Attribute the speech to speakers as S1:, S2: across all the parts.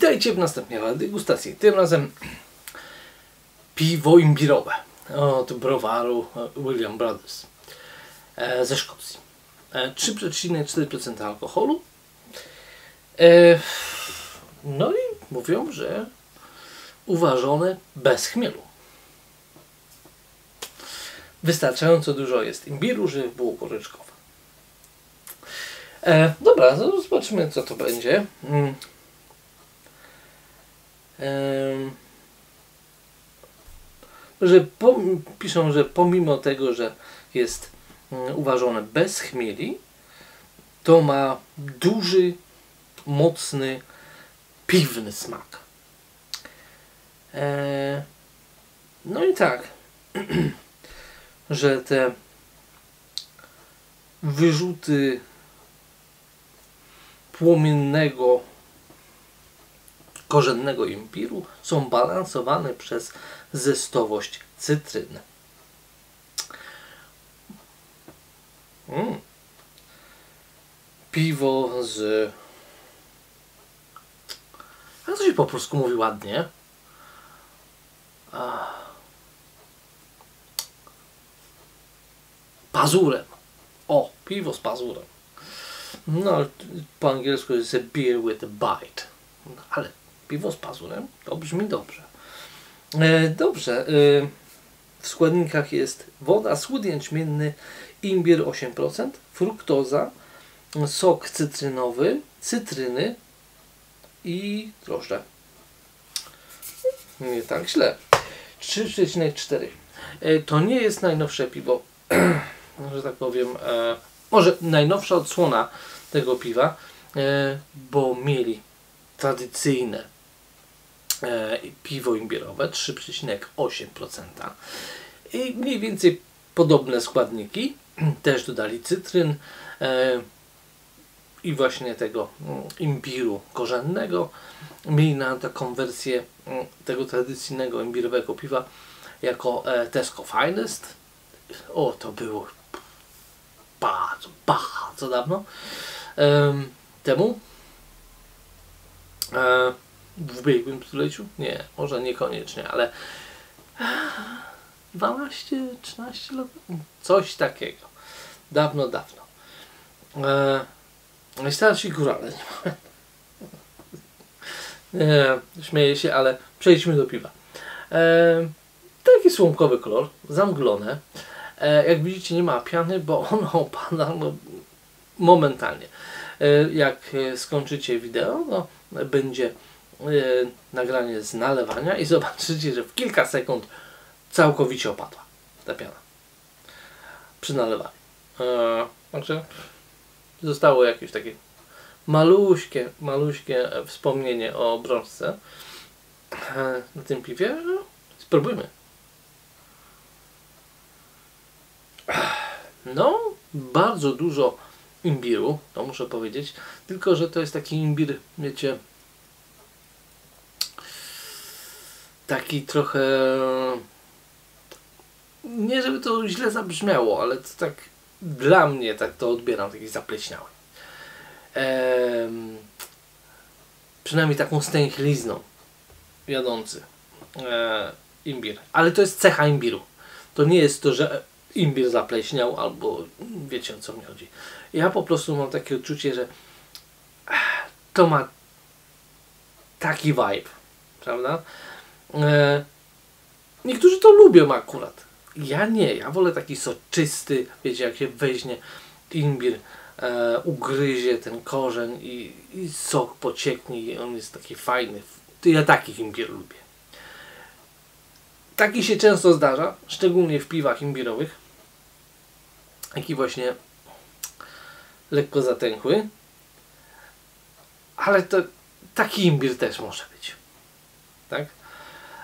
S1: Witajcie w następnej degustacji. Tym razem piwo imbirowe od browaru William Brothers e, ze Szkocji. E, 3,4% alkoholu. E, no i mówią, że uważone bez chmielu. Wystarczająco dużo jest imbiru, żeby było goryczkowe. E, dobra, zobaczymy co to będzie. Że po, piszą, że pomimo tego, że jest mm, uważane bez chmieli, to ma duży, mocny, piwny smak. E, no i tak, że te wyrzuty płomiennego korzennego imbiru są balansowane przez zestowość cytryny. Mm. Piwo z... A to się po polsku mówi ładnie. Pazurem. O, piwo z pazurem. No, po angielsku jest a beer with a bite. Ale piwo z pazurem to brzmi dobrze. E, dobrze. E, w składnikach jest woda, słód jęczmienny, imbir 8%, fruktoza, sok cytrynowy, cytryny i drożdże. Nie tak źle. 3,4. E, to nie jest najnowsze piwo, że tak powiem, może najnowsza odsłona tego piwa, bo mieli tradycyjne piwo imbierowe 3,8% i mniej więcej podobne składniki. Też dodali cytryn e, i właśnie tego mm, imbiru korzennego. Mieli na taką wersję mm, tego tradycyjnego imbirowego piwa jako e, Tesco Finest. O, to było bardzo, bardzo dawno em, temu. W ubiegłym stuleciu? Nie, może niekoniecznie, ale 12, 13 lat? Coś takiego. Dawno, dawno. E, starsi górale. Nie, śmieję się, ale przejdźmy do piwa. E, taki słomkowy kolor, zamglone. E, jak widzicie nie ma piany, bo ono opada no, momentalnie. E, jak skończycie wideo, no, będzie Yy, nagranie z nalewania i zobaczycie, że w kilka sekund całkowicie opadła ta piana przy nalewaniu. Eee, także zostało jakieś takie maluśkie, maluśkie wspomnienie o brązce eee, na tym piwie. Spróbujmy. No, bardzo dużo imbiru, to muszę powiedzieć, tylko że to jest taki imbir, wiecie, taki trochę nie żeby to źle zabrzmiało, ale to tak dla mnie tak to odbieram, taki zapleśniały. Ehm, przynajmniej taką stęchlizną jadący e, imbir. Ale to jest cecha imbiru. To nie jest to, że imbir zapleśniał albo wiecie o co mi chodzi. Ja po prostu mam takie odczucie, że to ma taki vibe, prawda? E, niektórzy to lubią akurat. Ja nie, ja wolę taki soczysty, wiecie, jak się weźmie imbir, e, ugryzie ten korzeń i, i sok pocieknie i on jest taki fajny. Ja takich imbir lubię. Taki się często zdarza, szczególnie w piwach imbirowych. Taki właśnie lekko zatęchły. Ale to taki imbir też może być. Tak?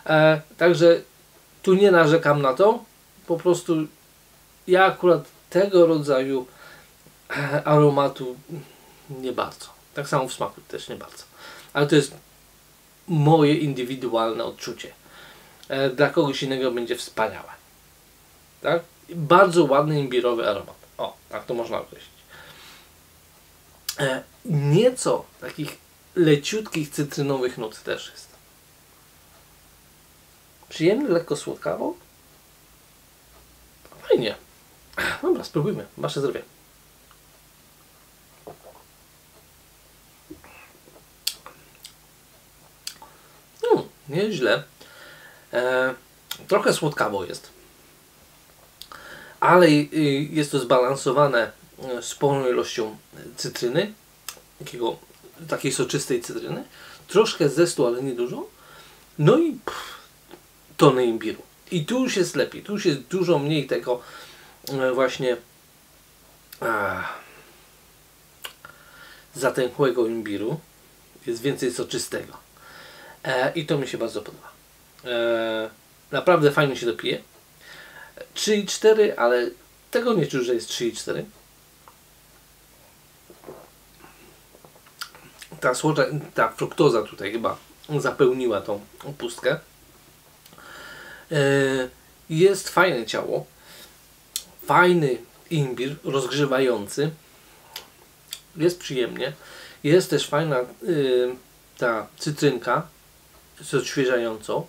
S1: E, także tu nie narzekam na to. Po prostu ja akurat tego rodzaju e, aromatu nie bardzo. Tak samo w smaku też nie bardzo. Ale to jest moje indywidualne odczucie. E, dla kogoś innego będzie wspaniałe. Tak? Bardzo ładny imbirowy aromat. O, tak to można określić. E, nieco takich leciutkich cytrynowych nut też jest. Przyjemny, lekko słodkawo. Fajnie. Dobra, spróbujmy. Wasze zdrowie. Mm, nieźle. E, trochę słodkawo jest. Ale y, jest to zbalansowane e, sporą ilością cytryny. Takiego, takiej soczystej cytryny. Troszkę zestu, ale nie dużo. No i pff, tony imbiru. I tu już jest lepiej. Tu już jest dużo mniej tego e, właśnie a, zatęchłego imbiru. Jest więcej soczystego. E, I to mi się bardzo podoba. E, naprawdę fajnie się dopije. 3,4, ale tego nie czuć, że jest 3,4. Ta słodza, ta fruktoza tutaj chyba zapełniła tą pustkę. E, jest fajne ciało. Fajny imbir rozgrzewający. Jest przyjemnie. Jest też fajna y, ta cytrynka z odświeżającą.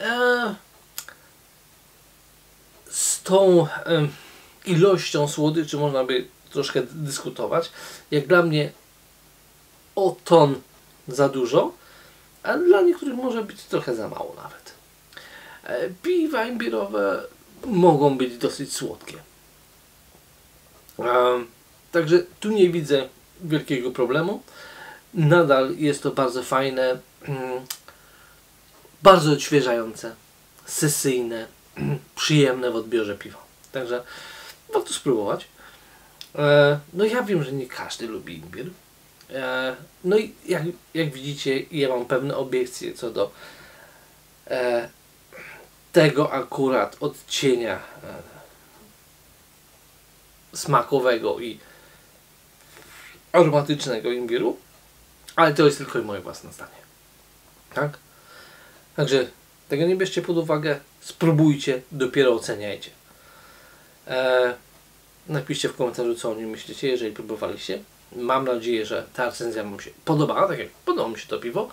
S1: E, z tą ilością słodyczy można by troszkę dyskutować. Jak dla mnie o ton za dużo, a dla niektórych może być trochę za mało nawet. E, piwa imbirowe mogą być dosyć słodkie. E, także tu nie widzę wielkiego problemu. Nadal jest to bardzo fajne, mm, bardzo odświeżające, sesyjne, przyjemne w odbiorze piwa. Także warto spróbować. E, no ja wiem, że nie każdy lubi imbir. E, no i jak, jak widzicie, ja mam pewne obiekcje co do e, tego akurat odcienia smakowego i aromatycznego imbiru, ale to jest tylko moje własne zdanie. Tak? Także tego nie bierzcie pod uwagę, spróbujcie, dopiero oceniajcie. E, napiszcie w komentarzu, co o nim myślicie, jeżeli próbowaliście. Mam nadzieję, że ta recenzja Wam się podobała, tak jak podoba mi się to piwo.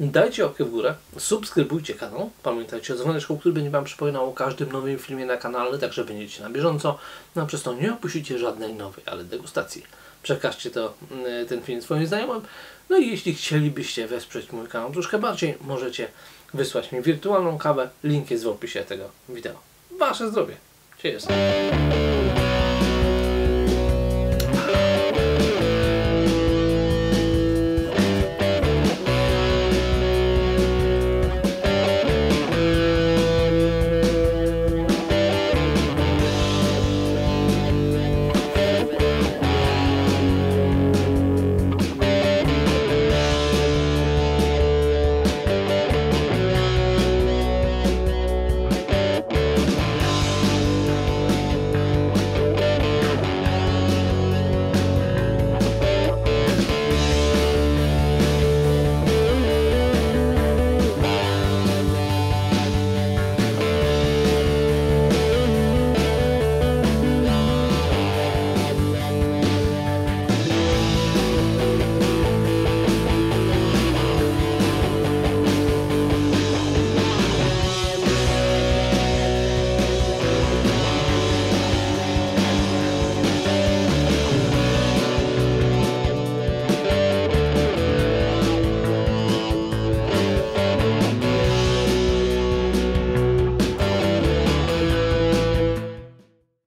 S1: Dajcie okiem w górę, subskrybujcie kanał, pamiętajcie o dzwoneczku, który będzie Wam przypominał o każdym nowym filmie na kanale, tak że będziecie na bieżąco. No a przez to nie opuścicie żadnej nowej, ale degustacji. Przekażcie to, mm, ten film swoim znajomym. No i jeśli chcielibyście wesprzeć mój kanał troszkę bardziej, możecie wysłać mi wirtualną kawę. Link jest w opisie tego wideo. Wasze zdrowie. Cheers.